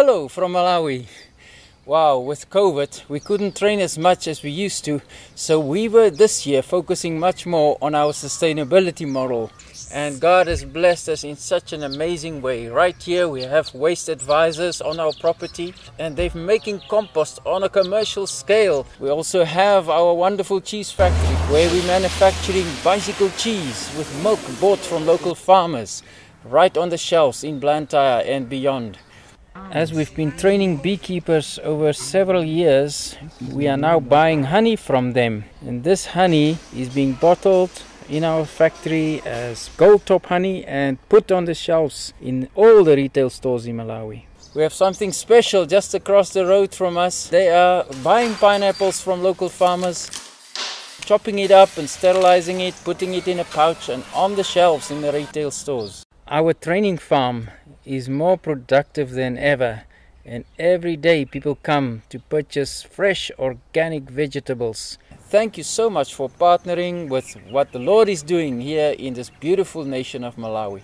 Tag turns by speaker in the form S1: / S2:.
S1: Hello from Malawi. Wow, with COVID, we couldn't train as much as we used to, so we were this year focusing much more on our sustainability model. And God has blessed us in such an amazing way. Right here, we have waste advisors on our property, and they're making compost on a commercial scale. We also have our wonderful cheese factory where we're manufacturing bicycle cheese with milk bought from local farmers right on the shelves in Blantyre and beyond. As we've been training beekeepers over several years, we are now buying honey from them. And this honey is being bottled in our factory as gold top honey and put on the shelves in all the retail stores in Malawi. We have something special just across the road from us. They are buying pineapples from local farmers, chopping it up and sterilizing it, putting it in a pouch and on the shelves in the retail stores. Our training farm is more productive than ever, and every day people come to purchase fresh organic vegetables. Thank you so much for partnering with what the Lord is doing here in this beautiful nation of Malawi.